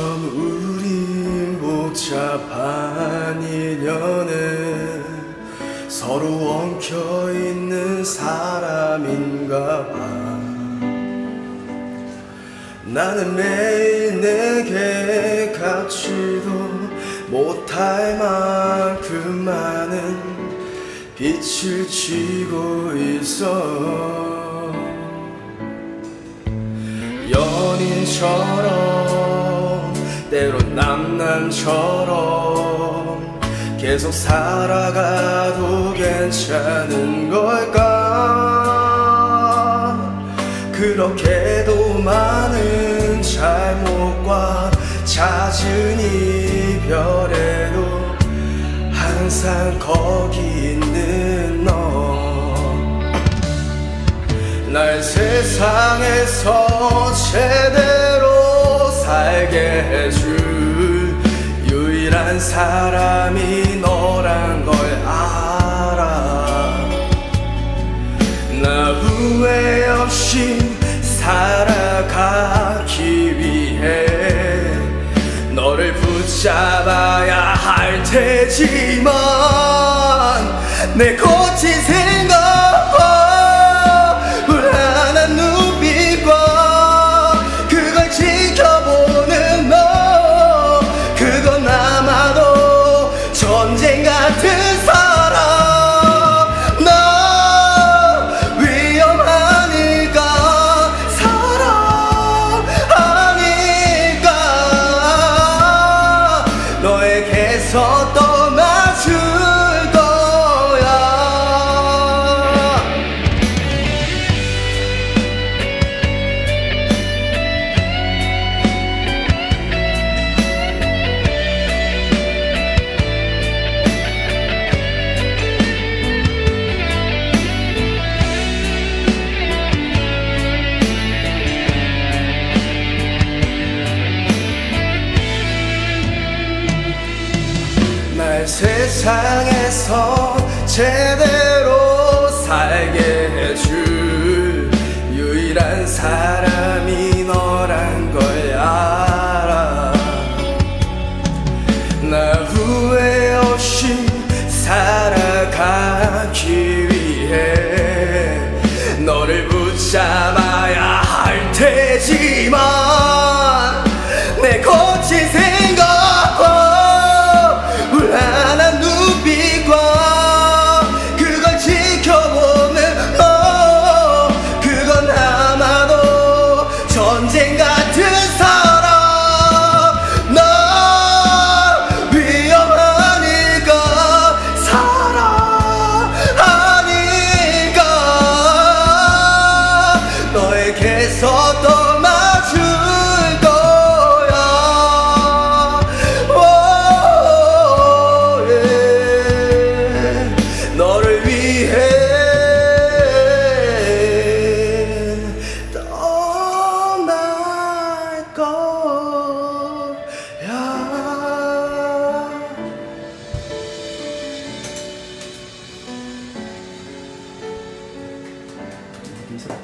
참 우린 복잡한 인연에 서로 엉켜있는 사람인가 봐. 나는 매일 내게 갚지도 못할 만큼 많은 빛을 쥐고 있어. 연인처럼 남남처럼 계속 살아가도 괜찮은 걸까? 그렇게도 많은 잘못과 잦은 이별에도 항상 거기 있는 너. 날 세상에서 제대로 살게 해줄 사람이 너란 걸 알아. 나 후회 없이 살아가기 위해 너를 붙잡아야 할 테지만 내 거친 생 세상에서 제대로 살게 해줄 유일한 사람이 너란 걸 알아. 나 후회 없이 살아가기 위해 너를 붙잡아야 할 테지만 내거 got to うん。